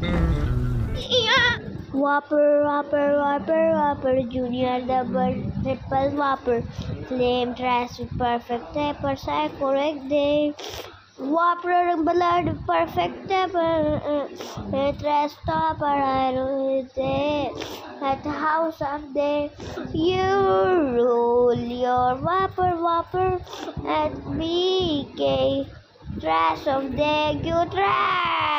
Mm. Whopper, Whopper, Whopper, Whopper, Junior, Double, Triple Whopper, Flame, Trash Perfect Pepper, Psycho, Egg Day, Whopper, Blood, Perfect Pepper, uh, uh, Trash Topper, Iron Day, at the House of Day, you roll your Whopper, Whopper, at BK, Trash of Day, you trash.